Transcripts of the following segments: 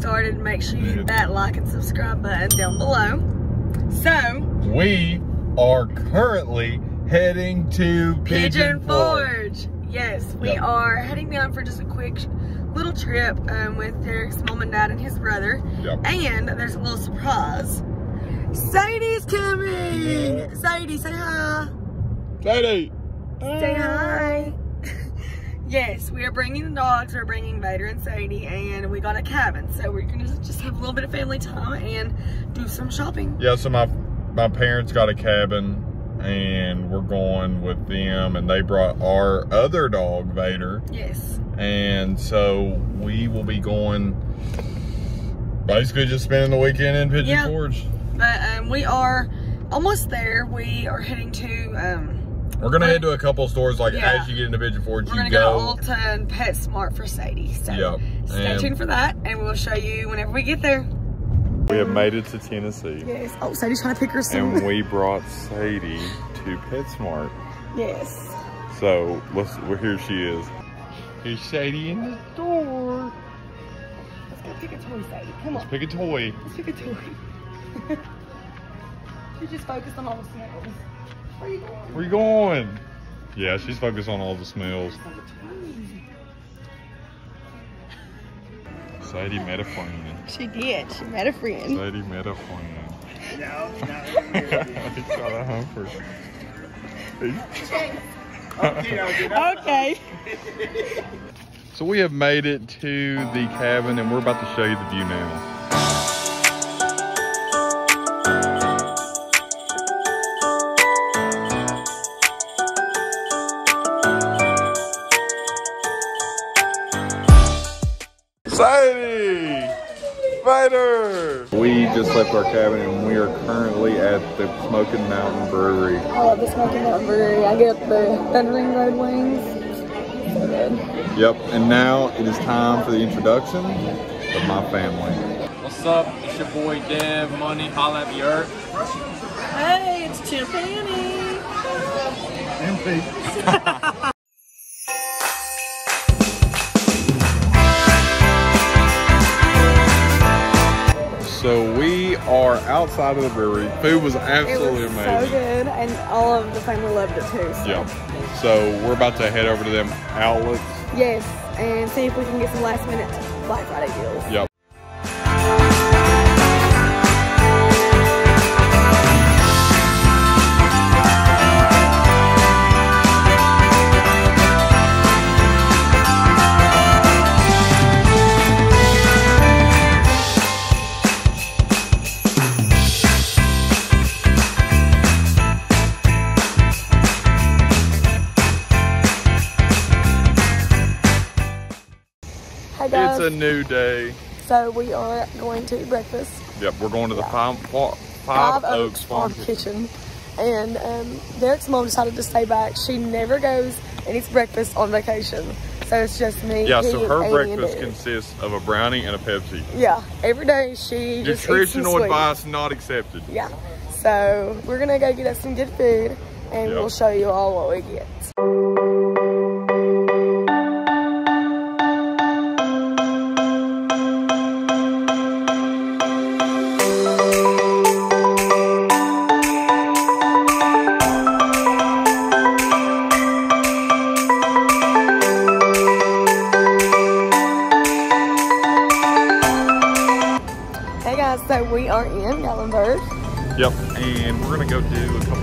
started, make sure you hit that like and subscribe button down below. So, we are currently heading to Pigeon, Pigeon, Forge. Yes, we Yep. are heading down for just a quick little trip um, with Derek's mom and dad and his brother. Yep. And there's a little surprise. Sadie's coming! Sadie, say hi. Sadie. Say hi. Yes, we are bringing the dogs. We're bringing Vader and Sadie, and we got a cabin. So we're gonna just have a little bit of family time and do some shopping. Yeah, so my my parents got a cabin and we're going with them and they brought our other dog, Vader. Yes. And so we will be going basically just spending the weekend in Pigeon Yeah. Forge. But um, we are almost there. We are heading to. Um, We're gonna head to a couple stores like Yeah. as you get into Pigeon Forge, we're you gonna go, go. to Ulta and PetSmart for Sadie. So Yep. stay And- tuned for that, and we will show you whenever we get there. We have made it to Tennessee. Yes. Oh, Sadie's trying to pick her some. And we brought Sadie to PetSmart. yes. So let's well here she is. Here's Sadie in the store. Let's go pick a toy, Sadie. Come on. Let's Pick a toy. Let's pick a toy. you just focused on all the smells. Where are you going? Where you going? Yeah, she's focused on all the smells. Sadie met a friend. She did. She met a friend. Sadie met a friend. No, no. He's got a humper. Okay. So we have made it to the cabin and we're about to show you the view now. Sadie! Spider! We just left our cabin and we are currently at the Smoky Mountain Brewery. I love the Smoky Mountain Brewery. I get the Thundering Road wings. So good. Yep, and now it is time for the introduction of my family. What's up? It's your boy Dev Money. Holla at me, Ert. Hey, it's Chimp Annie. outside of the brewery. Food was absolutely was so good, and all of the family loved it too. So. Yeah. So we're about to head over to them outlets. Yes, and see if we can get some last minute Black Friday deals. Yep. A new day. so we are going to breakfast. Yep, we're going to the Five, Five, Five Oaks Oaks Farm Farm Kitchen. Kitchen. And um, Derek's mom decided to stay back. She never goes and eats breakfast on vacation. So it's just me. Yeah, so her breakfast consists of a brownie and a Pepsi. Yeah, every day she Nutritional advice not accepted. Yeah. So we're gonna go get us some good food and Yep. we'll show you all what we get.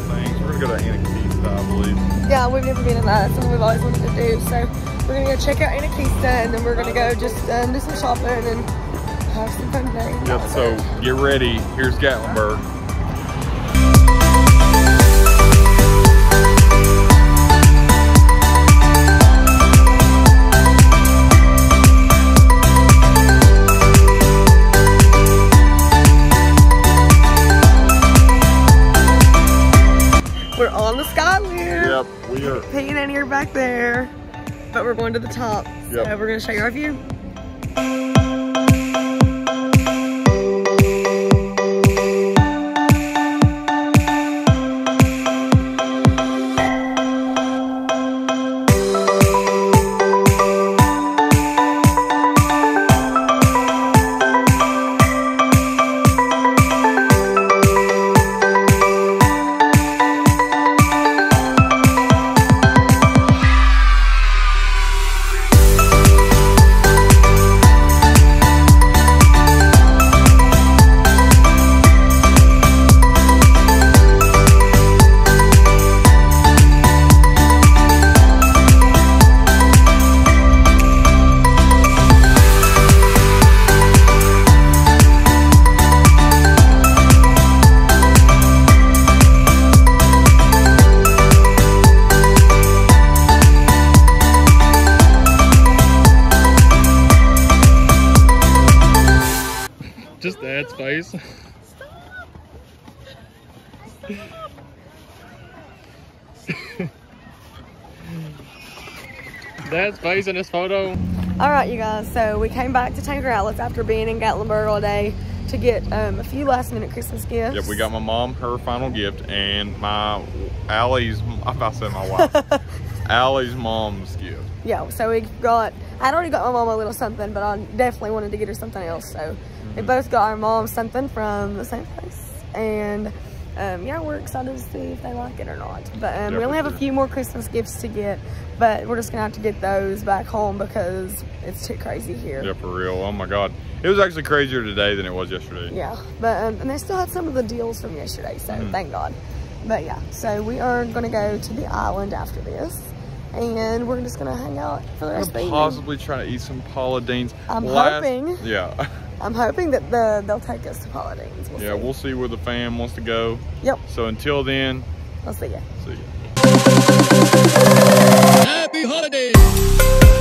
Things. We're gonna go to Anakeesta, I believe. Yeah, we've never been in that. It's something we've always wanted to do. So we're gonna go check out Anakeesta and then we're gonna go just um, do some shopping and have some fun today. Yep, so get ready. Here's Gatlinburg. We're going to the top. Yep. So we're gonna show you our view. Dad's face in this photo. All right, you guys. So we came back to Tanger Outlets after being in Gatlinburg all day to get um, a few last minute Christmas gifts. Yep, we got my mom her final gift and my Ally's, I'm about to say my wife, Ally's mom's gift. Yeah, so we got, I'd already got my mom a little something, but I definitely wanted to get her something else. So we both got our mom something from the same place. And um, yeah, we're excited to see if they like it or not. But um, we only have a few more Christmas gifts to get, but we're just gonna have to get those back home because it's too crazy here. Yeah, for real. Oh my God. It was actually crazier today than it was yesterday. Yeah, but um, and they still had some of the deals from yesterday, so Mm-hmm. thank God. But yeah, so we are gonna go to the island after this, and we're just gonna hang out for the rest of the evening. possibly trying to eat some Paula Deen's. I'm hoping. Yeah. I'm hoping that the they'll take us to Paula We'll yeah, see. we'll see where the fam wants to go. Yep, So until then, I'll see ya. see ya. Happy holidays!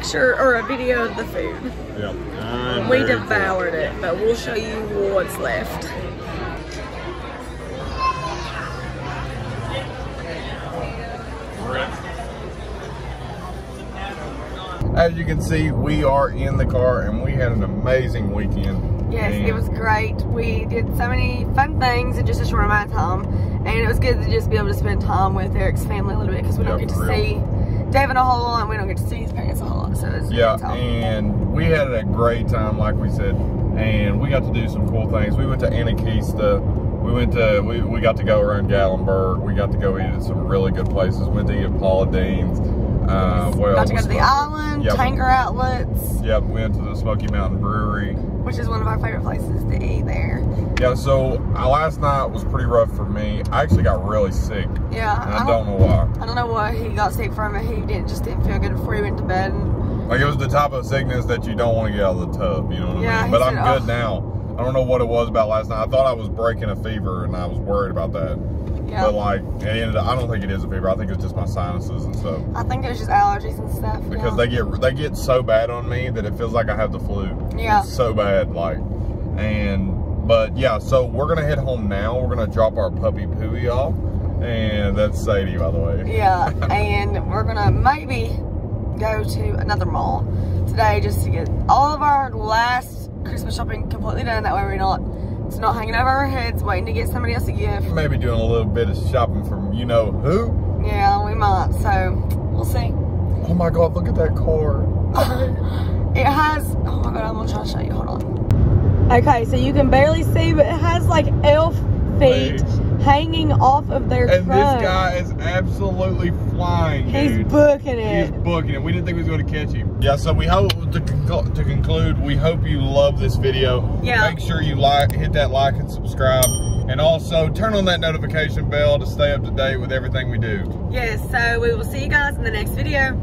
Picture or a video of the food. Yep. I'm We devoured it, but we'll show you what's left. As you can see, we are in the car and we had an amazing weekend. Yes, And it was great. We did so many fun things in just a short amount of time, and it was good to just be able to spend time with Eric's family a little bit because we don't get to see David a whole lot, and we don't get to see his parents a whole lot. So it was a Yeah, and we had a great time, like we said, and we got to do some cool things. We went to Anakeesta. We went to we, we got to go around Gatlinburg. We got to go eat at some really good places. Went to eat at Paula Deen's. Uh, what got to go to the island, Yep. Tanger Outlets, Yep, we went to the Smoky Mountain Brewery. which is one of our favorite places to eat there. Yeah, so uh, last night was pretty rough for me. I actually got really sick, Yeah, and I don't know why. I don't know why he got sick from. It. He didn't just didn't feel good before he went to bed. And Like it was the type of sickness that you don't want to get out of the tub. You know what Yeah, I mean? But I'm good "Ugh." now. I don't know what it was about last night. I thought I was breaking a fever, and I was worried about that. Yeah, But like, it ended up, I don't think it is a fever. I think it's just my sinuses and stuff. I think it's just allergies and stuff. Because yeah. they get they get so bad on me that it feels like I have the flu. Yeah. It's so bad, like, and but yeah. So we're gonna head home now. We're gonna drop our puppy Pooey off, and that's Sadie, by the way. Yeah, and we're gonna maybe go to another mall today just to get all of our last Christmas shopping completely done. That way we're not it's not hanging over our heads waiting to get somebody else a gift. Maybe doing a little bit of shopping from you know who. Yeah, we might. So we'll see. Oh my God! Look at that car. It has. Oh my god! I'm gonna try to show you. Hold on. Okay, so you can barely see, but it has like elf feet Wait. Hanging off of their And trunk. this guy is absolutely flying, He's dude. booking it. He's booking it. We didn't think we was going to catch him. Yeah, so we hope, to, conclu- to conclude, we hope you love this video. Yeah. Make sure you like, hit that like and subscribe. And also turn on that notification bell to stay up to date with everything we do. Yes. So we will see you guys in the next video.